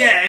again.